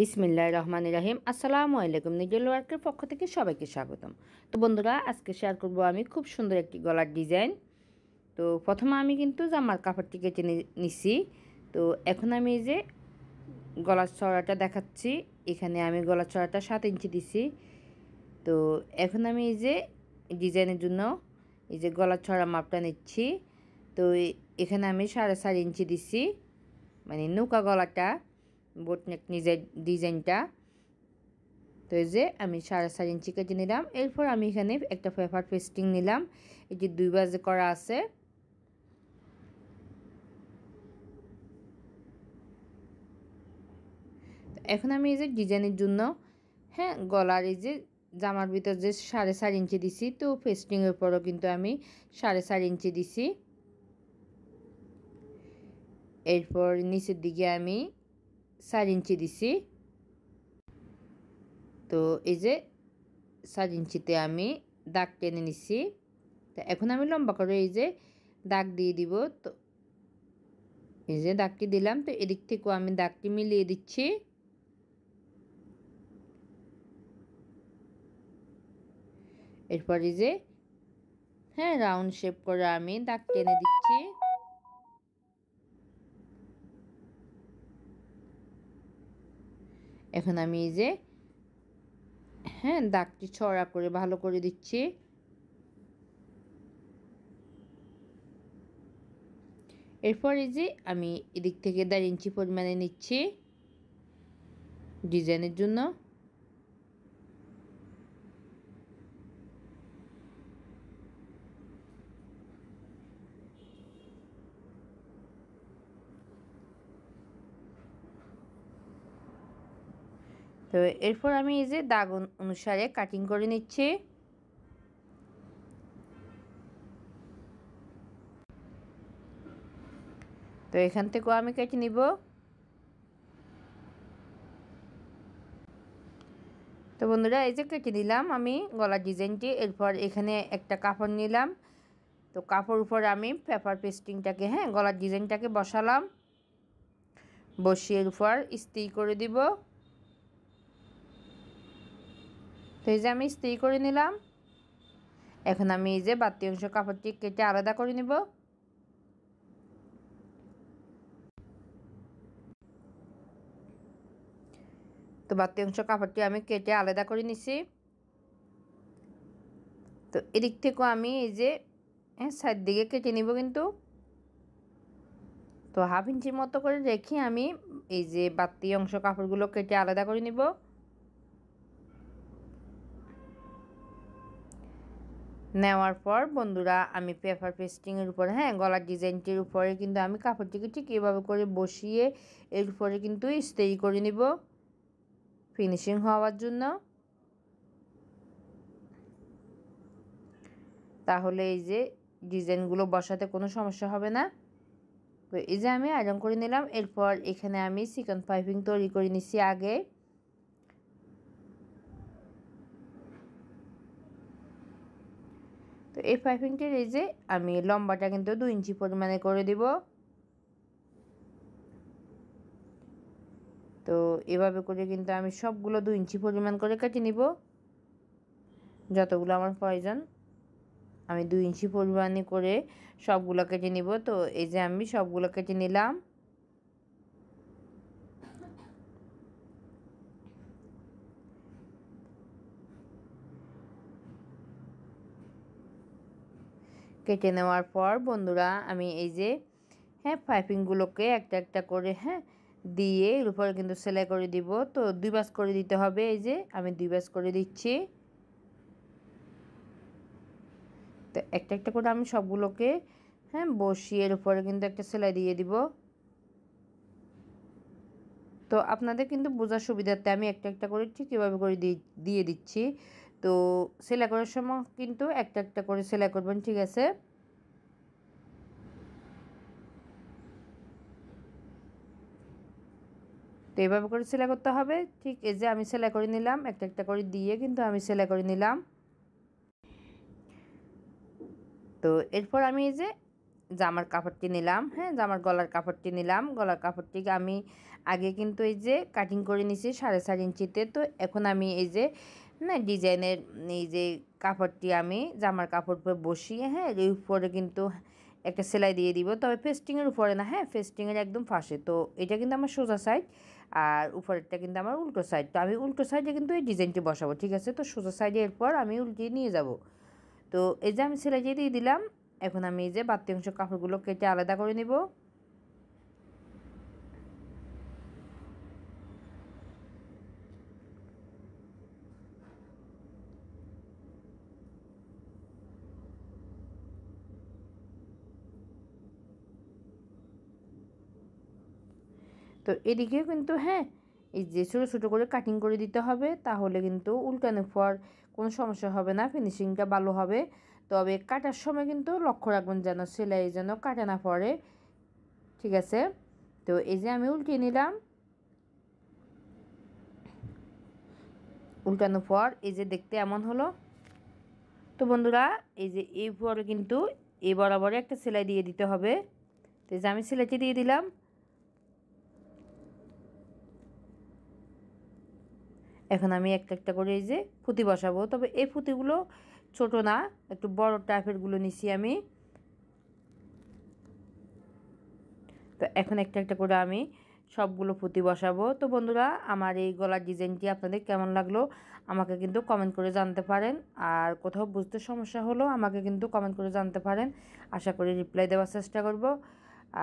বিসমিল্লাহ রহমান রাহিম আসসালামু আলাইকুম। নিজেল ওয়ার্কের পক্ষ থেকে সবাইকে স্বাগতম। তো বন্ধুরা, আজকে শেয়ার করব আমি খুব সুন্দর একটি গলার ডিজাইন তো প্রথমে আমি কিন্তু জামার কাপড়টি কেটে নিছি। তো এখন আমি এই যে গলার চড়াটা দেখাচ্ছি। এখানে আমি গলার চড়াটা সাত ইঞ্চি দিছি। তো এখন আমি এই যে ডিজাইনের জন্য এই যে গলার ছড়া মাপটা নিচ্ছি। তো এখানে আমি সাড়ে চার ইঞ্চি দিছি। মানে নৌকা গলাটা। বোটনেক নিজের ডিজাইনটা। তো এই যে আমি সাড়ে চার ইঞ্চি কেটে নিলাম। এরপর আমি এখানে একটা পেপার পেস্টিং নিলাম। এই যে দুই বাজে করা আছে। এখন আমি এই যে ডিজাইনের জন্য হ্যাঁ গলার এই যে জামার ভিতর যে সাড়ে চার ইঞ্চি দিছি, তো পেস্টিংয়ের পরও কিন্তু আমি সাড়ে চার ইঞ্চি দিছি। এরপর নিচের দিকে আমি চার ইঞ্চি দিছি তো এই যে চার ইঞ্চিতে আমি, দাগ টেনে নিছি। তো এখন আমি লম্বা করে এই যে দাগ দিয়ে দিব। তো এই যে দাগটি দিলাম, তো এদিক থেকেও আমি দাগটি মিলিয়ে দিচ্ছি। এরপরে যে হ্যাঁ রাউন্ড শেপ করে আমি দাগ টেনে দিচ্ছি। এখন আমি এই যে হ্যাঁ দাগটি ছড়া করে ভালো করে দিচ্ছি। এরপর এই যে আমি এদিক থেকে দেড় ইঞ্চি পরিমাণে নিচ্ছি ডিজাইনের জন্য। তো এরপর আমি এই যে দাগ অনুসারে কাটিং করে নিচ্ছি। তো এখান থেকেও আমি কেটে নিব। তো বন্ধুরা, এই যে কেটে নিলাম আমি গলার ডিজাইনটি। এরপর এখানে একটা কাপড় নিলাম। তো কাপড় উপর আমি পেপার পেস্টিংটাকে হ্যাঁ গলার ডিজাইনটাকে বসালাম। বসিয়ে উপর ইস্ত্রি করে দিব। তো এই যে আমি স্ত্রি করে নিলাম। এখন আমি এই যে বাড়তি অংশ কাপড়টি কেটে আলাদা করে নিব। তো বাড়তি অংশ কাপড়টি আমি কেটে আলাদা করে নিছি। তো এদিক থেকেও আমি এই যে হ্যাঁ সাইড দিকে কেটে নিব কিন্তু। তো হাফ ইঞ্চির মতো করে রেখে আমি এই যে বাড়তি অংশ কাপড়গুলো কেটে আলাদা করে নিব। নেওয়ার পর বন্ধুরা আমি পেপার পেস্টিংয়ের উপরে হ্যাঁ গলার ডিজাইনটির উপরে কিন্তু আমি কাপড়টিকে ঠিক এভাবে করে বসিয়ে এর উপরে কিন্তু স্টেই করে নিব ফিনিশিং হওয়ার জন্য। তাহলে এই যে ডিজাইনগুলো বসাতে কোনো সমস্যা হবে না। তো এই যে আমি আয়রন করে নিলাম, এরপর এখানে আমি চিকেন পাইপিং তৈরি করে নিছি আগে। তো ফাইভ পাইপিংটির এই যে আমি লম্বাটা কিন্তু দু ইঞ্চি পরিমাণে করে দিব। তো এভাবে করে কিন্তু আমি সবগুলো দু ইঞ্চি পরিমাণ করে কেটে নিব। যতগুলো আমার প্রয়োজন, আমি দু ইঞ্চি পরিমাণে করে সবগুলো কেটে নিব। তো এই যে আমি সবগুলো কেটে নিলাম। কেটে নেওয়ার পর বন্ধুরা আমি এই যে হ্যাঁ পাইপিংগুলোকে একটা একটা করে হ্যাঁ দিয়ে এর উপরে কিন্তু সেলাই করে দিব। তো দুই বাস করে দিতে হবে এই যে, আমি দুই বাস করে দিচ্ছি। তো একটা একটা করে আমি সবগুলোকে হ্যাঁ বসিয়ে এর উপরে কিন্তু একটা সেলাই দিয়ে দিব। তো আপনাদের কিন্তু বোঝার সুবিধার্থে আমি একটা একটা করে ঠিক এভাবে করে দিয়ে দিচ্ছি। তো সেলাই করার সময় কিন্তু একটা একটা করে সেলাই করবেন, ঠিক আছে? তো এভাবে করে সেলাই করতে হবে। ঠিক এই যে আমি সেলাই করে নিলাম, একটা একটা করে দিয়ে কিন্তু আমি সেলাই করে নিলাম। তো এরপর আমি এই যে জামার কাপড়টি নিলাম হ্যাঁ? জামার গলার কাপড়টি নিলাম। গলার কাপড়টিকে আমি আগে কিন্তু এই যে কাটিং করে নিছি সাড়ে চার ইঞ্চিতে। তো এখন আমি এই যে না, ডিজাইনের এই যে কাপড়টি আমি জামার কাপড় পরে বসিয়ে হ্যাঁ এর উপরে কিন্তু একটা সেলাই দিয়ে দিব। তবে ফেস্টিংয়ের উপরে না হ্যাঁ ফেস্টিংয়ের একদম ফাঁসে তো এটা কিন্তু আমার সোজা সাইড আর উপরেরটা কিন্তু আমার উল্টো সাইড তো আমি উল্টো সাইডে কিন্তু এই ডিজাইনটি বসাবো, ঠিক আছে? তো সোজা সাইডে এরপর আমি উল্টিয়ে নিয়ে যাব। তো এই যে আমি সেলাই দিয়ে দিয়ে দিলাম, এখন আমি এই যে বাড়তি অংশ কাপড়গুলো কেটে আলাদা করে নিব। তো এদিকেও কিন্তু হ্যাঁ এই যে ছোটো ছোটো করে কাটিং করে দিতে হবে, তাহলে কিন্তু উল্টানোর পর কোনো সমস্যা হবে না ফিনিশিংটা ভালো হবে। তবে কাটার সময় কিন্তু লক্ষ্য রাখবেন যেন সেলাই যেন কাটা না পড়ে, ঠিক আছে? তো এই যে আমি উল্টিয়ে নিলাম। উল্টানোর পর এই যে দেখতে এমন হলো। তো বন্ধুরা, এই যে এই পরে কিন্তু এই বরাবরে একটা সেলাই দিয়ে দিতে হবে। তো এই যে আমি সেলাইটি দিয়ে দিলাম। এখন আমি একটা একটা করে এই যে ফুতি বসাবো। তবে এই ফুতিগুলো ছোট না, একটু বড় টাইপেরগুলো নিছি আমি। তো এখন একটা একটা করে আমি সবগুলো পুঁতি বসাবো। তো বন্ধুরা, আমার এই গলার ডিজাইনটি আপনাদের কেমন লাগল আমাকে কিন্তু কমেন্ট করে জানতে পারেন। আর কোথাও বুঝতে সমস্যা হলো আমাকে কিন্তু কমেন্ট করে জানতে পারেন। আশা করি রিপ্লাই দেওয়ার চেষ্টা করব।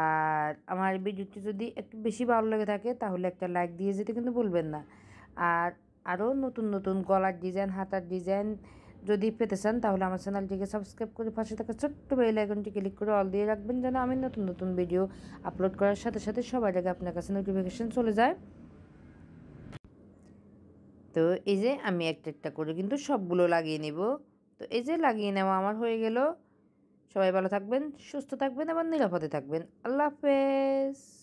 আর আমার ভিডিওটি যদি একটু বেশি ভালো লেগে থাকে, তাহলে একটা লাইক দিয়ে যেতে কিন্তু ভুলবেন না। আর আরও নতুন নতুন গলার ডিজাইন হাতার ডিজাইন যদি পেতে চান, তাহলে আমার চ্যানেলটিকে সাবস্ক্রাইব করে পাশে থাকা ছোট্ট বেল আইকনটি ক্লিক করে অল দিয়ে রাখবেন যেন আমি নতুন নতুন ভিডিও আপলোড করার সাথে সাথে সবার আগে আপনার কাছে নোটিফিকেশান চলে যায়। তো এই যে আমি একটা একটা করে কিন্তু সবগুলো লাগিয়ে নেব। তো এই যে লাগিয়ে নেওয়া আমার হয়ে গেল। সবাই ভালো থাকবেন, সুস্থ থাকবেন এবং নিরাপদে থাকবেন। আল্লাহ হাফেজ।